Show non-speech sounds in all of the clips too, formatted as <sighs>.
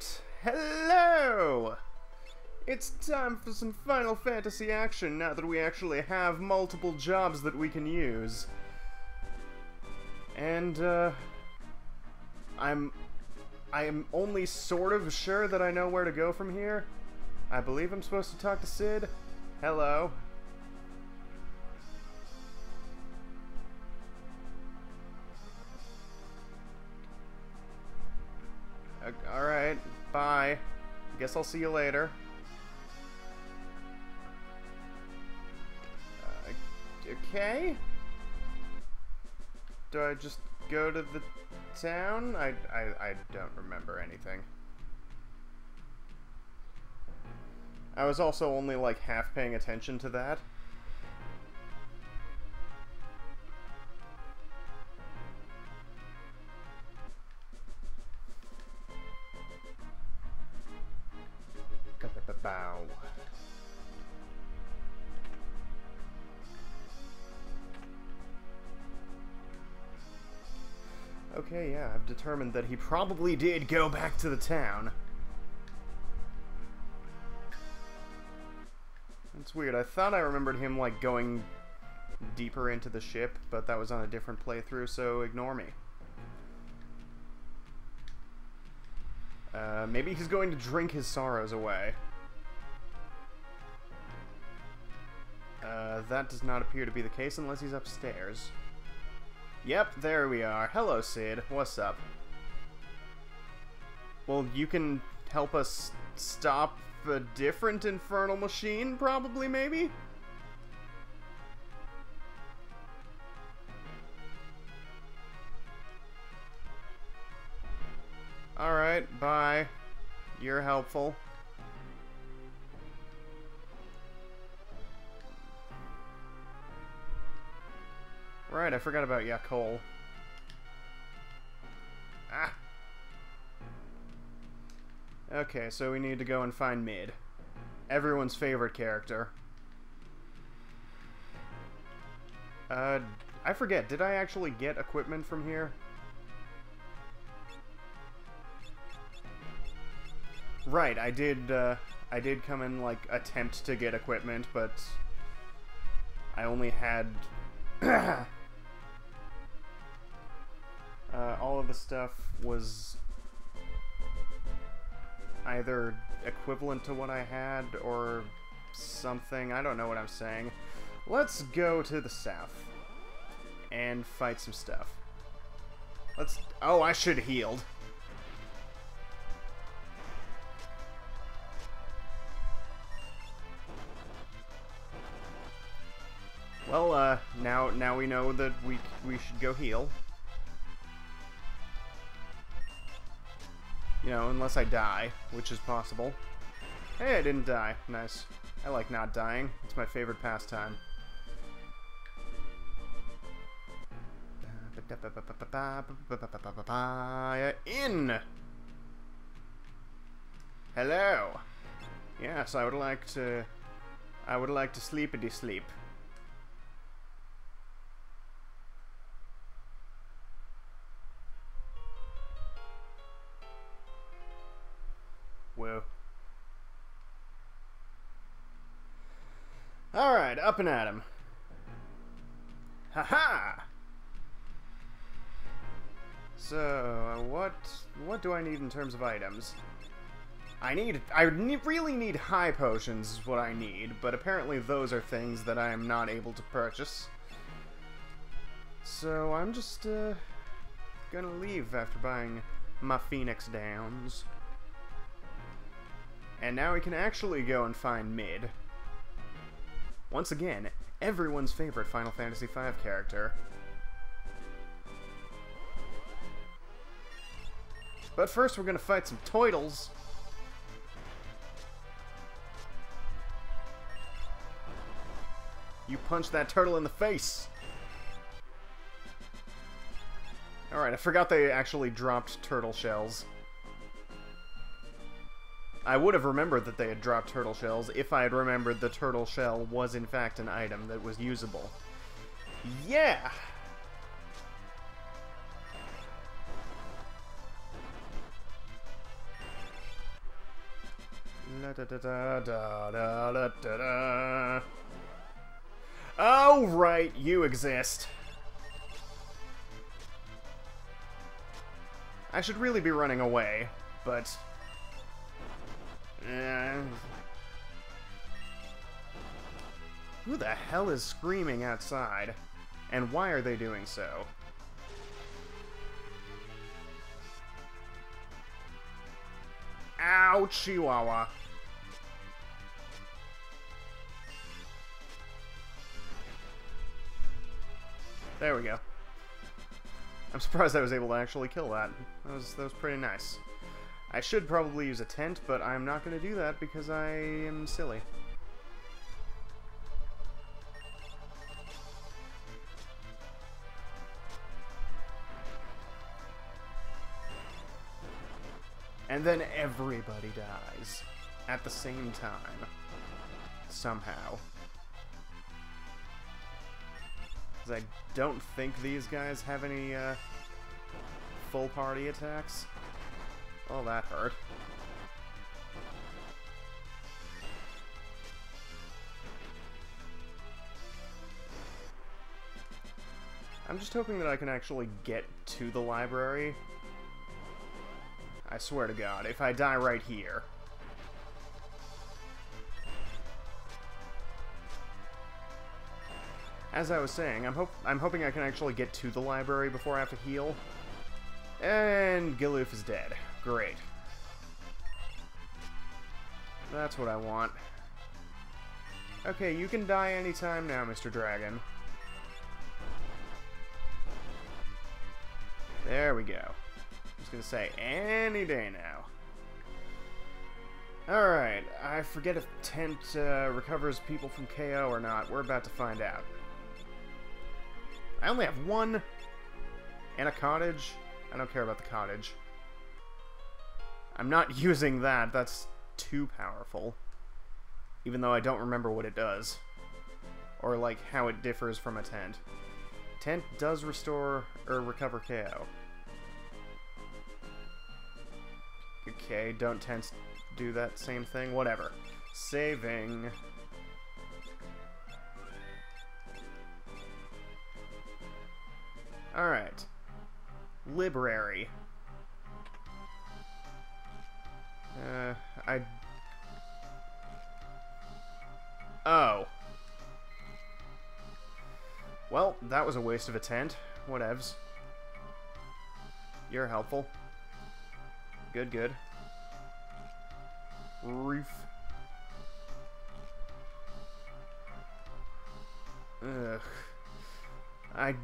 Alright, hello! It's time for some Final Fantasy action now that we actually have multiple jobs that we can use. And, uh... I'm... I'm only sort of sure that I know where to go from here. I believe I'm supposed to talk to Sid. Hello. Guess I'll see you later. Uh, okay? Do I just go to the town? I, I, I don't remember anything. I was also only like half paying attention to that. Bow. Okay, yeah, I've determined that he probably did go back to the town. It's weird. I thought I remembered him, like, going deeper into the ship, but that was on a different playthrough, so ignore me. Uh, maybe he's going to drink his sorrows away. That does not appear to be the case unless he's upstairs. Yep, there we are. Hello, Sid. What's up? Well, you can help us stop a different infernal machine, probably, maybe? Alright, bye. You're helpful. Right, I forgot about Yakol. Ah! Okay, so we need to go and find Mid. Everyone's favorite character. Uh, I forget, did I actually get equipment from here? Right, I did, uh, I did come and, like, attempt to get equipment, but I only had... <clears throat> uh, all of the stuff was either equivalent to what I had or something. I don't know what I'm saying. Let's go to the south and fight some stuff. Let's... Oh, I should have healed. Well, uh, now now we know that we we should go heal. You know, unless I die, which is possible. Hey, I didn't die. Nice. I like not dying. It's my favorite pastime. In! Hello! Yes, I would like to... I would like to sleepity sleep. Whoa. Alright, up and at him. Haha! -ha! So, uh, what what do I need in terms of items? I need, I really need high potions is what I need, but apparently those are things that I am not able to purchase. So I'm just, uh, gonna leave after buying my Phoenix Downs. And now we can actually go and find Mid. Once again, everyone's favorite Final Fantasy V character. But first we're gonna fight some Toidles. You punch that turtle in the face! Alright, I forgot they actually dropped turtle shells. I would have remembered that they had dropped turtle shells if I had remembered the turtle shell was in fact an item that was usable. Yeah! Oh, right, you exist. I should really be running away, but who the hell is screaming outside? And why are they doing so? Ow, Chihuahua. There we go. I'm surprised I was able to actually kill that. That was, that was pretty nice. I should probably use a tent, but I'm not going to do that because I am silly. And then everybody dies. At the same time. Somehow. Because I don't think these guys have any, uh, full party attacks. Oh, that hurt. I'm just hoping that I can actually get to the library. I swear to God, if I die right here, as I was saying, I'm, I'm hoping I can actually get to the library before I have to heal. And Galuf is dead. Great. That's what I want. Okay, you can die anytime now, Mr. Dragon. There we go. I was gonna say, any day now. Alright, I forget if Tent uh, recovers people from KO or not. We're about to find out. I only have one and a cottage. I don't care about the cottage. I'm not <laughs> using that. That's too powerful. Even though I don't remember what it does. Or, like, how it differs from a tent. Tent does restore or recover KO. Okay, don't tents do that same thing? Whatever. Saving. Alright. Library. Uh, I... Oh. Well, that was a waste of a tent. Whatevs. You're helpful. Good, good. Roof. Ugh. I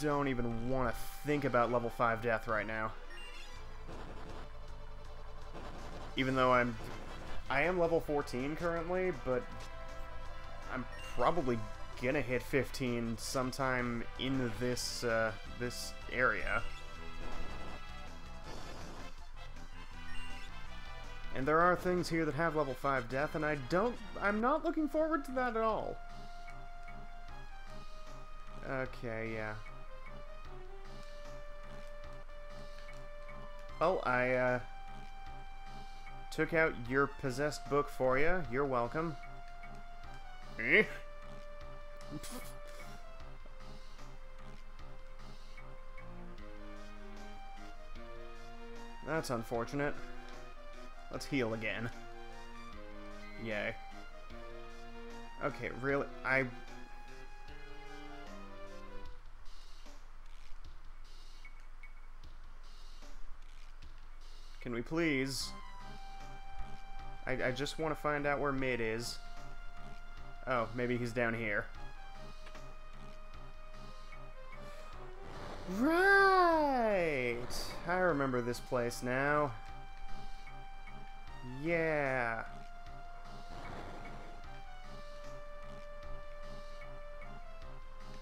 don't even want to think about level 5 death right now. Even though I'm... I am level 14 currently, but I'm probably gonna hit 15 sometime in this, uh, this area. And there are things here that have level 5 death, and I don't... I'm not looking forward to that at all. Okay, yeah. Well, I, uh, took out your possessed book for you. You're welcome. Eh? That's unfortunate. Let's heal again. Yay. Okay, really? I Can we please? I, I just want to find out where mid is. Oh, maybe he's down here. Right! I remember this place now. Yeah.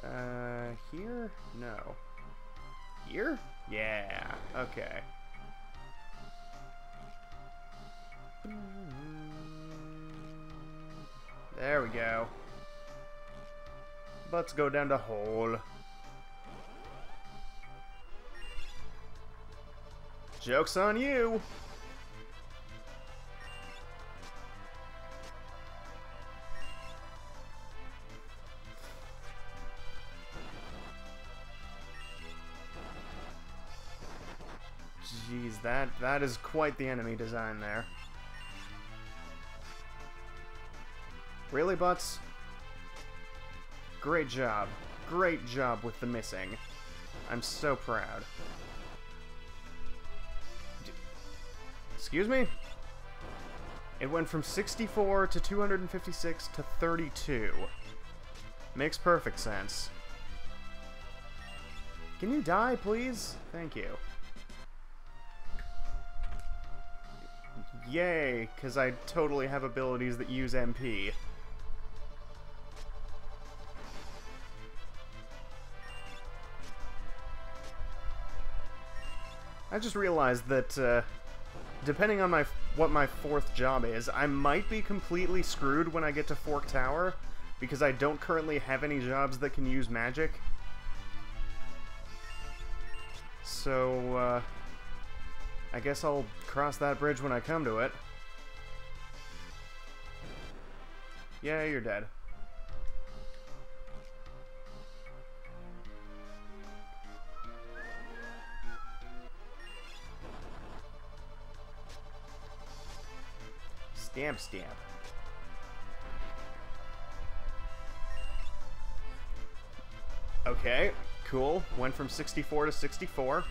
Uh, here? No. Here? Yeah. Okay. There we go. Let's go down the hole. Joke's on you! Jeez, that, that is quite the enemy design there. Really, Butts? Great job. Great job with the missing. I'm so proud. D Excuse me? It went from 64 to 256 to 32. Makes perfect sense. Can you die, please? Thank you. Yay, because I totally have abilities that use MP. I just realized that, uh, depending on my what my fourth job is, I might be completely screwed when I get to Fork Tower, because I don't currently have any jobs that can use magic. So, uh, I guess I'll cross that bridge when I come to it. Yeah, you're dead. Stamp, stamp. Okay, cool. Went from 64 to 64.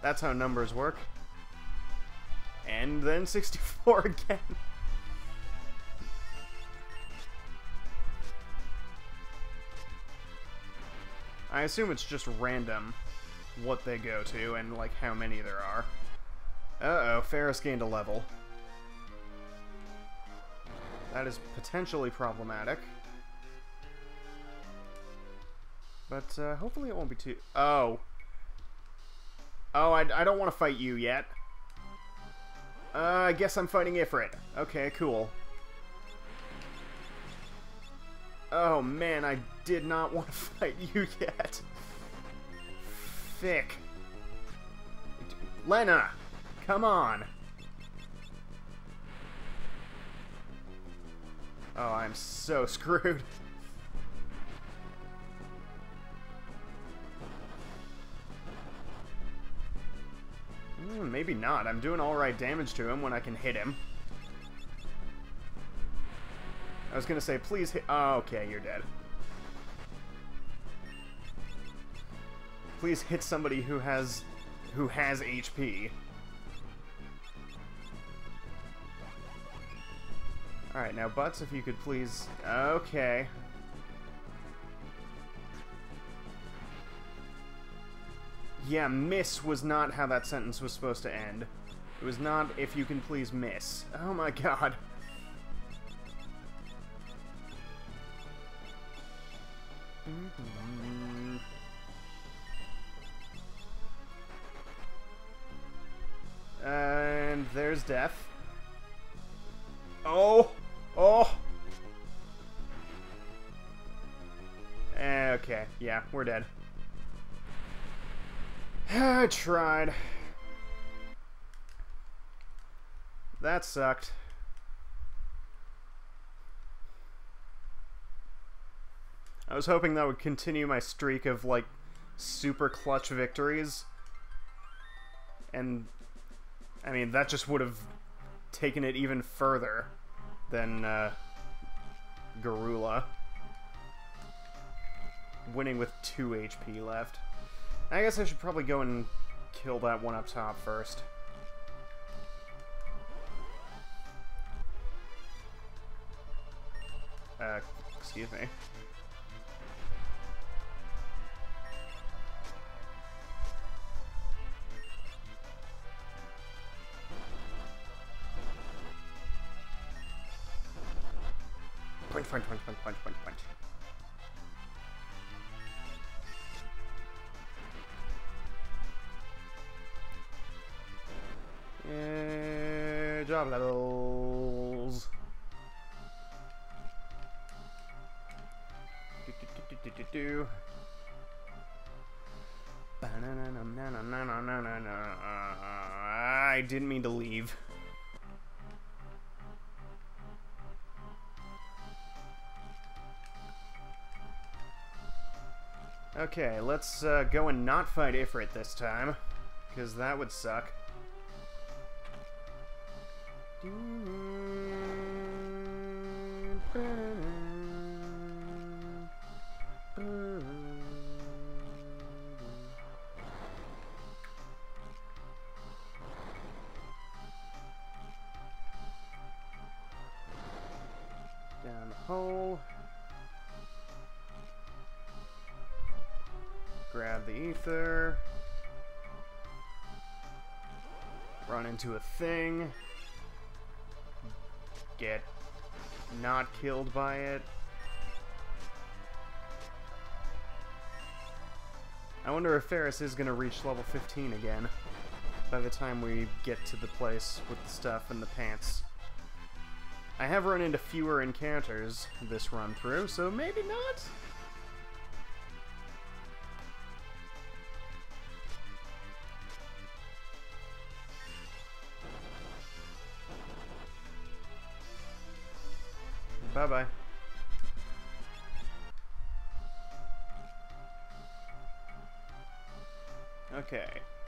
That's how numbers work. And then <laughs> 64 again. I assume it's just random what they go to and like how many there are. Uh-oh, Faris gained a level. That is potentially problematic. But uh, hopefully it won't be too... Oh. Oh, I, I don't want to fight you yet. Uh, I guess I'm fighting Ifrit. Okay, cool. Oh man, I did not <laughs> want to fight you yet. Fick. Lenna! Come on! Oh, I'm so <laughs> screwed. Mm, maybe not. I'm doing alright damage to him when I can hit him. I was gonna say, please hit- oh, okay, you're dead. Please hit somebody who has... who has HP. Alright, now Butts, if you could please... Okay. Yeah, miss was not how that sentence was supposed to end. It was not, if you can please miss. Oh my god. And there's death. We're dead. <sighs> I tried. That sucked. I was hoping that would continue my streak of, like, super clutch victories. And, I mean, that just would have taken it even further than uh, Garula. Winning with 2 HP left. I guess I should probably go and kill that one up top first. Uh, excuse me. Punch, punch, punch, punch, punch. Job levels. Do, do, do, do, do. I didn't mean to leave. Okay, let's uh, go and not fight Ifrit this time. because that would suck. Down the hole. Grab the ether. Run into a thing. Get not killed by it. I wonder if Faris is going to reach level 15 again by the time we get to the place with the stuff and the pants. I have run into fewer encounters this run through, so maybe not? Bye-bye. Okay,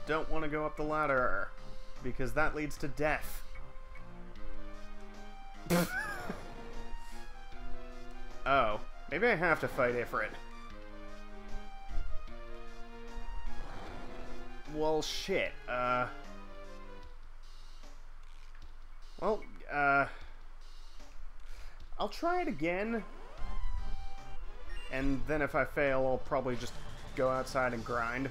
don't want to go up the ladder, because that leads to death. <laughs> oh, maybe I have to fight Ifrit. Well, shit, uh... Well, uh... I'll try it again. And then if I fail, I'll probably just go outside and grind.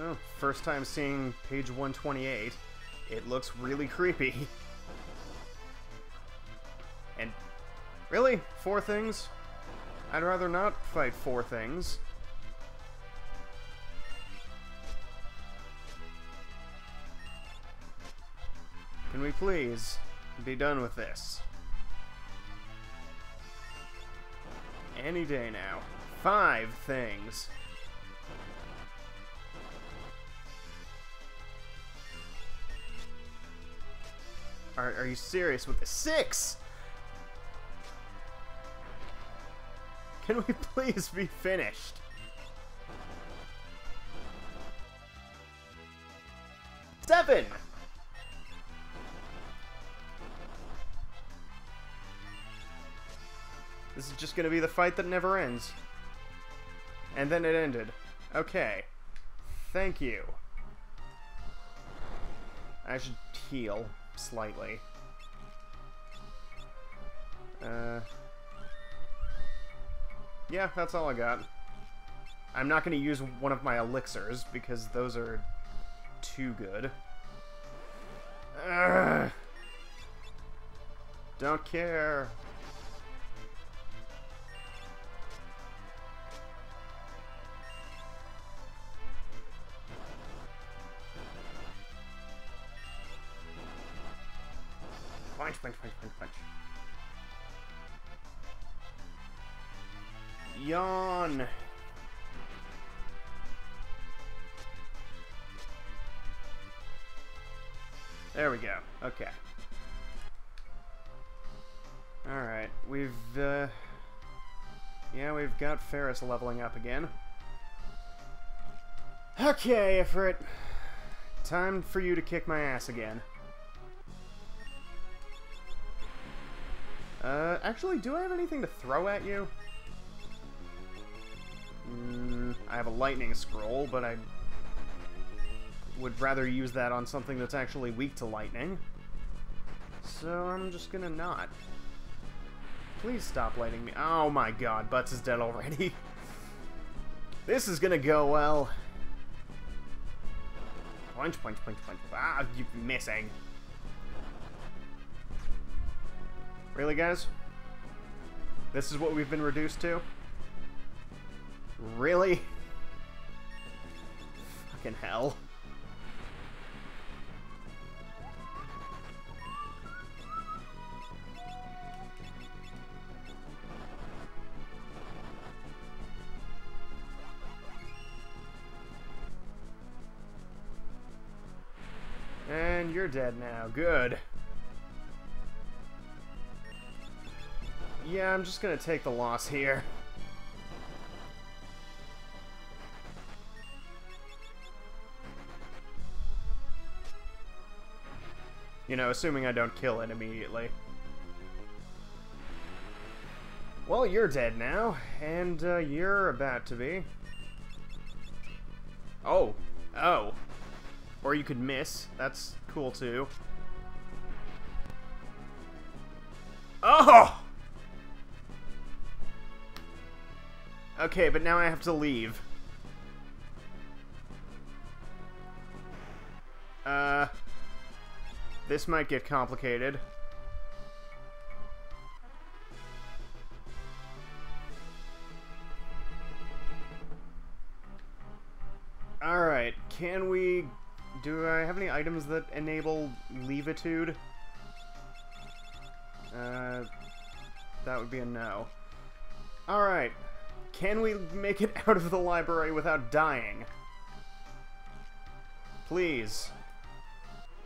Oh, first time seeing page 128. It looks really creepy. And really? Four things? I'd rather not fight four things. Can we please be done with this? Any day now. Five things. Are, are you serious with the six? Can we <laughs> please be finished? Seven! This is just gonna be the fight that never ends. And then it ended. Okay. Thank you. I should heal slightly. Uh, yeah, that's all I got. I'm not going to use one of my elixirs because those are too good. Ugh. Don't care. Faris leveling up again. Okay, Ifrit. Time for you to kick my ass again. Uh, actually, do I have anything to throw at you? Mm, I have a lightning scroll, but I would rather use that on something that's actually weak to lightning. So I'm just gonna not. Please stop lighting me. Oh my god, Butts is dead already. <laughs> this is gonna go well. Punch, punch, punch, punch. Ah, you're missing. Really, guys? This is what we've been reduced to? Really? <laughs> Fucking hell. You're dead now. Good. Yeah, I'm just gonna take the loss here. You know, assuming I don't kill it immediately. Well, you're dead now, and uh, you're about to be. Oh. Oh. Or you could miss. That's cool, too. Oh! Okay, but now I have to leave. Uh... This might get complicated. Items that enable levitude? Uh, that would be a no. Alright, can we make it <laughs> out of the library without dying? Please.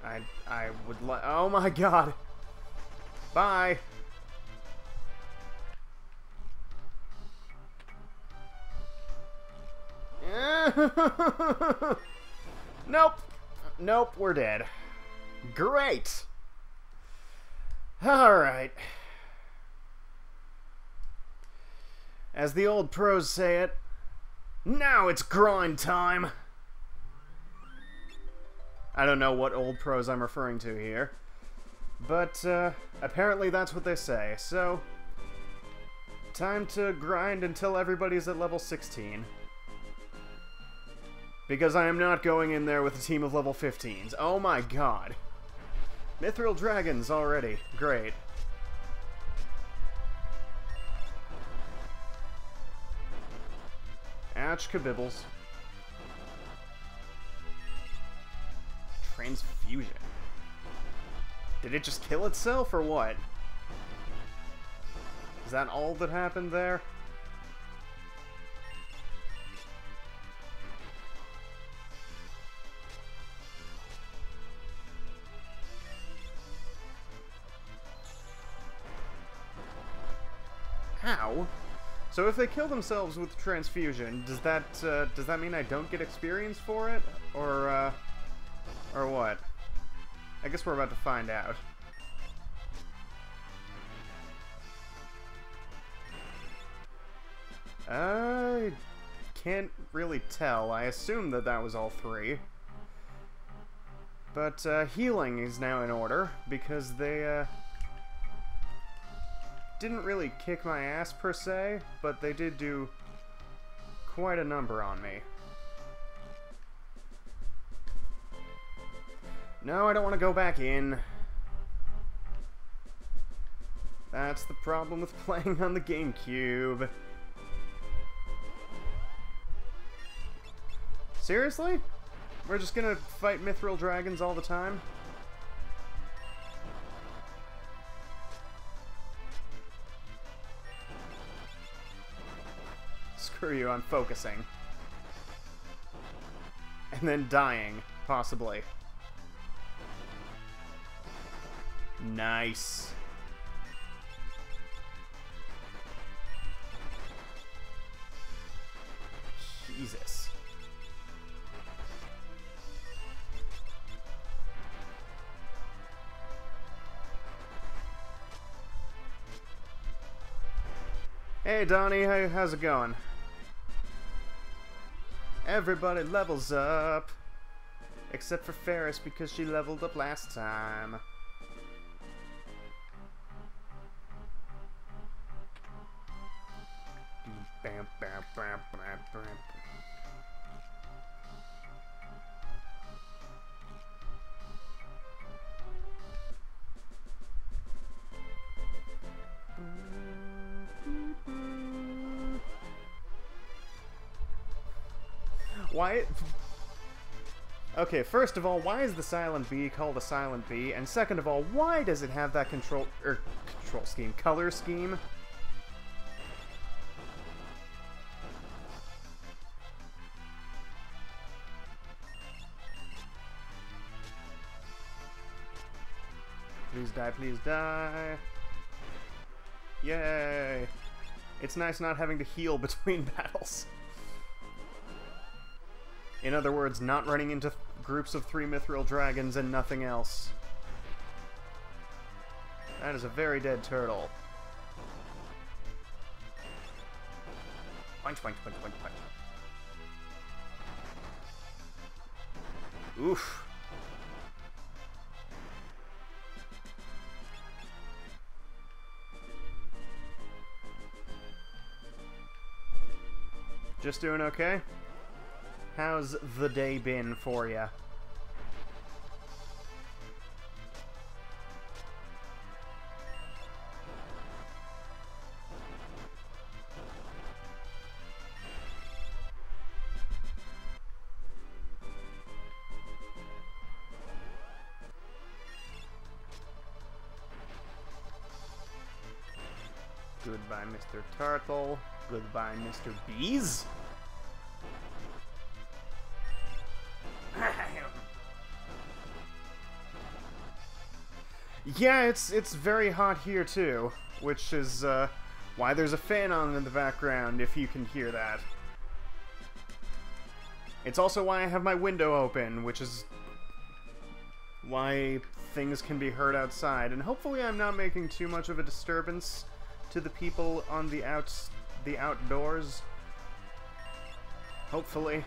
I I would like. Oh my <laughs> god. Bye. <laughs> nope. Nope, we're dead. Great. Alright. As the old pros say it, now it's grind time. I don't know what old pros I'm referring to here. But, uh, apparently that's what they say, so... Time to grind until everybody's at level 16. Because I am not going in there with a team of level 15s. Oh my god. Mithril Dragons already. Great. Ouch, kabibbles. Transfusion. Did it just kill itself, or what? Is that all that happened there? How? So if they kill themselves with transfusion, does that uh, does that mean I don't get experience for it, or uh, or what? I guess we're about to find out. I can't really tell. I assume that that was all three. But uh, healing is now in order, because they uh, didn't really kick my ass per se, but they did do quite a number on me. No, I don't want to go back in. That's the problem with <laughs> playing on the GameCube. Seriously? We're just gonna fight Mithril Dragons all the time? Screw you, I'm focusing. And then dying, possibly. Nice. Jesus. Hey Donnie, how's it going? Everybody levels up. Except for Faris because she leveled up last time. Bam, bam, bam, Why? Okay, first of all, why is the Silent Bee called a Silent Bee? And second of all, why does it have that control er control scheme, color scheme? Please die, please die. Yay! It's nice not having to heal <laughs> between battles. In other words, not running into groups of three mithril dragons and nothing else. That is a very dead turtle. Punch, punch, punch, punch, punch. Oof. Just doing okay? How's the day been for you? Goodbye, Mr. Turtle. Goodbye, Mr. Bees. Yeah, it's it's very hot here too, which is uh, why there's a fan on in the background if you can hear that. It's also why I have my window open, which is why things can be heard outside, and hopefully I'm not making too much of a disturbance to the people on the outs the outdoors. Hopefully.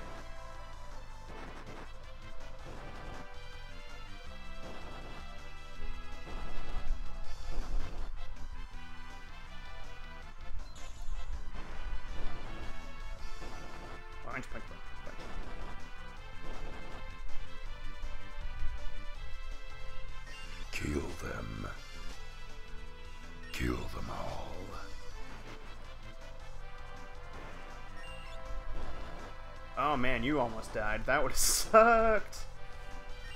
Kill them all. Oh man, you almost died. That would have <laughs> sucked.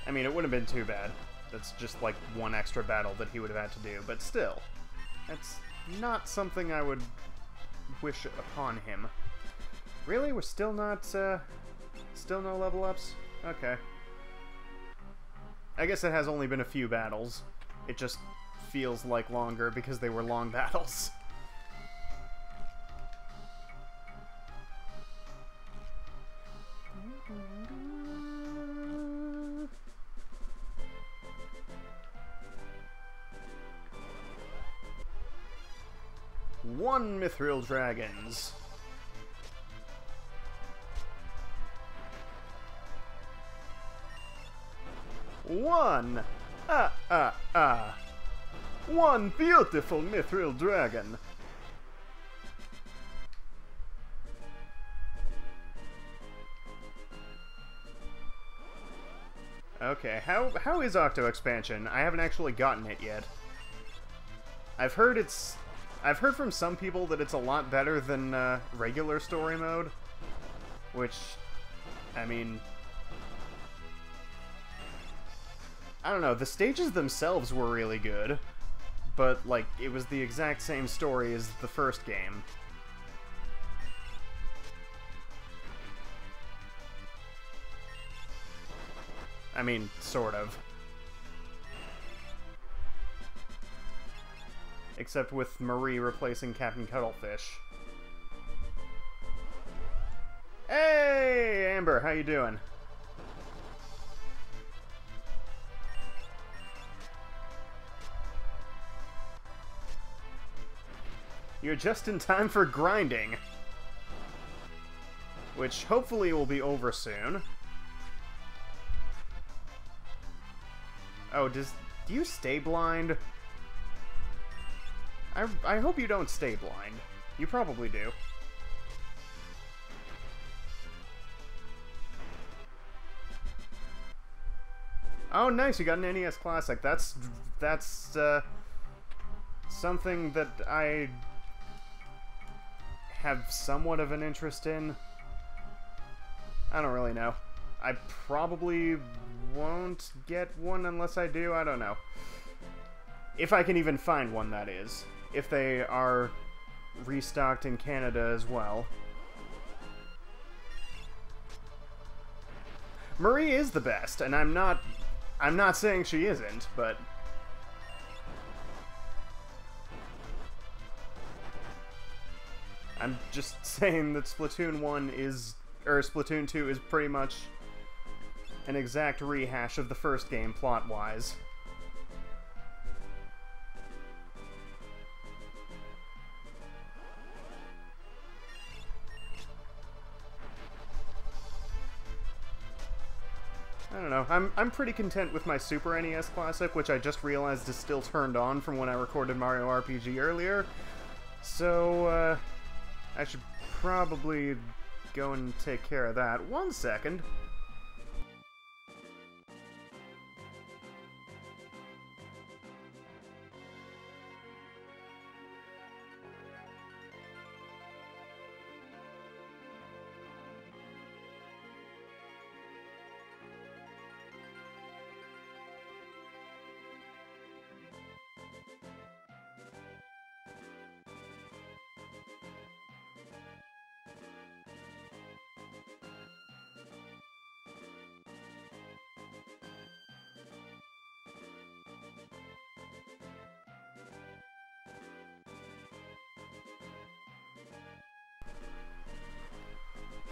I mean, it wouldn't have been too bad. That's just like one extra battle that he would have had to do, but still. That's not something I would wish upon him. Really? We're still not, uh, still no level ups? Okay. I guess it has only been a few battles. It just feels like longer because they were long battles. One Mithril Dragons. One! Ah, ah, ah! One beautiful Mithril Dragon! Okay, how how is Octo expansion? I haven't actually gotten it yet. I've heard it's I've heard from some people that it's a lot better than uh, regular story mode, which I mean I don't know, the stages themselves were really good, but like it was the exact same story as the first game. I mean, sort of. Except with Marie replacing Captain Cuttlefish. Hey, Amber, how you doing? You're just in time for grinding. Which hopefully will be over soon. Oh, does do you stay blind? I, I hope you don't stay blind. You probably do. Oh, nice! You got an NES Classic. That's that's uh, something that I have somewhat of an interest in. I don't really know. I probably won't get one unless I do. I don't know. If I can even find one, that is. If they are restocked in Canada as well. Marie is the best, and I'm not I'm not saying she isn't, but I'm just <laughs> saying that Splatoon 1 is, or Splatoon 2 is pretty much an exact rehash of the first game plot-wise. I don't know. I'm I'm pretty content with my Super NES Classic, which I just realized is still turned on from when I recorded Mario RPG earlier. So, uh, I should probably go and take care of that. One second.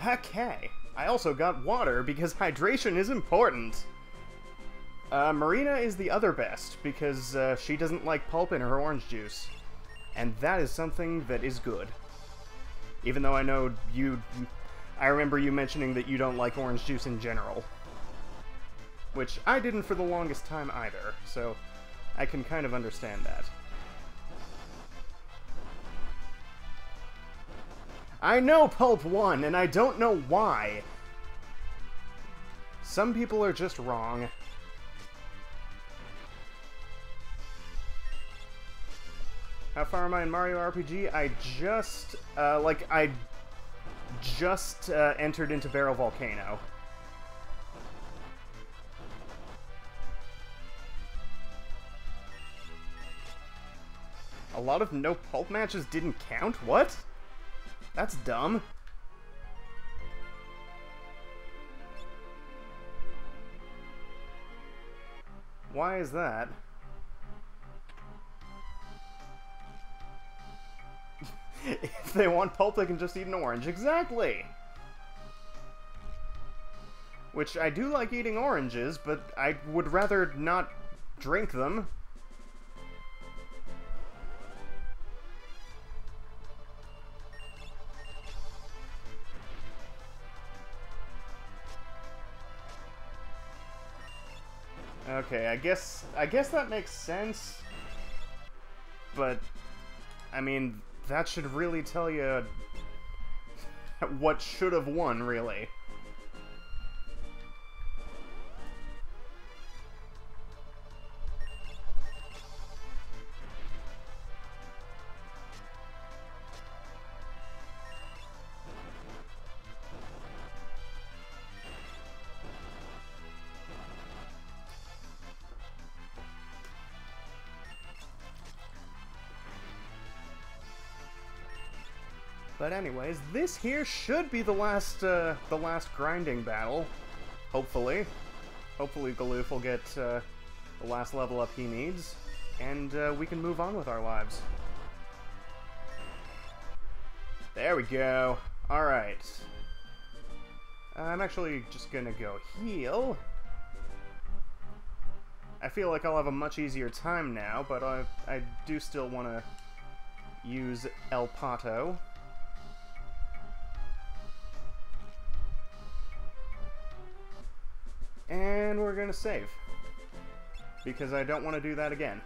Okay. I also got water because hydration is important. Uh, Marina is the other best because uh, she doesn't like pulp in her orange juice. And that is something that is good. Even though I know you... I remember you mentioning that you don't like orange juice in general. Which I didn't for the longest time either, so I can kind of understand that. I know Pulp won, and I don't know why. Some people are just wrong. How far am I in Mario RPG? I just, uh, like, I just uh, entered into Barrel Volcano. A lot of no pulp matches didn't count? What? That's dumb. Why is that? <laughs> if they want pulp, they can just eat an orange. Exactly! Which, I do like eating oranges, but I would rather not drink them. Okay, I guess I guess that makes sense. But I mean, that should really tell you <laughs> what should have won, really. But anyways, this here should be the last, uh, the last grinding battle. Hopefully. Hopefully Galuf will get, uh, the last level up he needs, and, uh, we can move on with our lives. There we go. Alright. I'm actually just gonna go heal. I feel like I'll have a much easier time now, but I, I do still want to use El Pato. Save. Because I don't want to do that again.